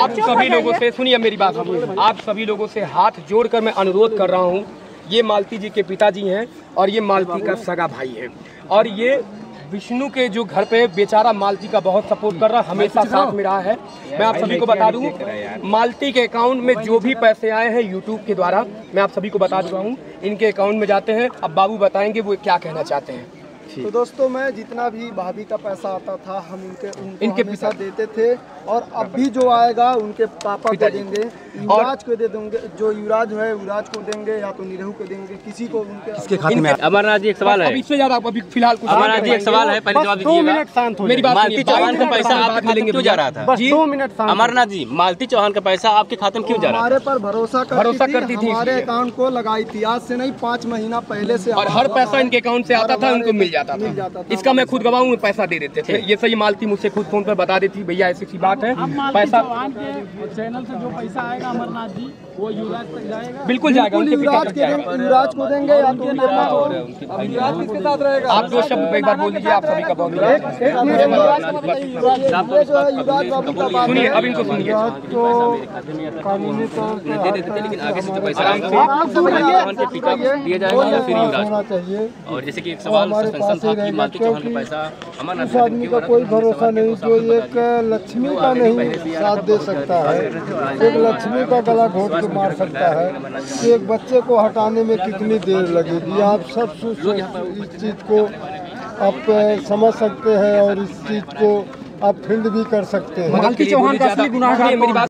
आप सभी लोगों से सुनिए मेरी बात आप सभी लोगों से हाथ जोड़कर मैं अनुरोध कर रहा हूँ ये मालती जी के पिताजी हैं और ये मालती का सगा भाई है। और ये विष्णु के जो घर पे बेचारा मालती का बहुत सपोर्ट कर रहा हमेशा साथ में रहा है। मैं आप सभी को बता दूँ मालती के अकाउंट में जो भी पैसे आए हैं यूट्यूब के द्वारा मैं आप सभी को बता चुका हूँ इनके अकाउंट में जाते हैं। अब बाबू बताएँगे वो क्या कहना चाहते हैं। तो दोस्तों मैं जितना भी भाभी का पैसा आता था हम इनके उनको इनके हमेशा देते थे और अब भी जो आएगा उनके पापा को देंगे। युवराज को दे देंगे। जो युवराज है युवराज को देंगे या तो निरहू को देंगे किसी को उनके खाते में अमरनाथ जी एक सवाल है। इससे ज़्यादा अभी फ़िलहाल कुछ अमरनाथ जी एक सवाल है पहले जवाब दीजिएगा। मेरी बात मालती चौहान का पैसा आपके खाते में क्यों जा रहा था? दो मिनट शांत अमरनाथ जी मालती चौहान का पैसा आपके खाते में क्यों जा रहा हमारे पर भरोसा भरोसा थी, करती थी हमारे अकाउंट को लगाई थी। आज से नहीं पाँच महीना पहले से और हर पैसा इनके अकाउंट से आता था उनको मिल जाता मिल जाता था। था। इसका मैं खुद गवाहूँ में पैसा दे देते थे। ये सही मालती मुझसे खुद फ़ोन पर बता देती भैया ऐसी सी बात है। पैसा चैनल से जो पैसा आएगा अमरनाथ जी वो युवराज तक जाएगा। बिल्कुल जाएगा उनके पिता युवराज तक के जाएगा। युवराज को देंगे या तो उनके पापा युवराज किसके साथ रहेगा। आप दो शब्द एक बार बोल दीजिए आप सभी का बहुत एक एक मिनट युवराज का युवराज ये जो युवराज बाबू का बात सुनिए अब इनको सुनिए। तो कानूनी तौर पे दे देते थे लेकिन आगे से जो पैसा आएगा आप दिया जाएगा या फिर युवराज और जैसे कि एक सवाल रहेगा क्योंकि उस आदमी का कोई भरोसा नहीं जो एक लक्ष्मी का नहीं साथ दे सकता है। एक लक्ष्मी का गला घोट के मार सकता है। एक बच्चे को हटाने में कितनी देर लगेगी? आप सब इस चीज़ को आप समझ सकते हैं और इस चीज़ को आप फ़ील्ड भी कर सकते हैं।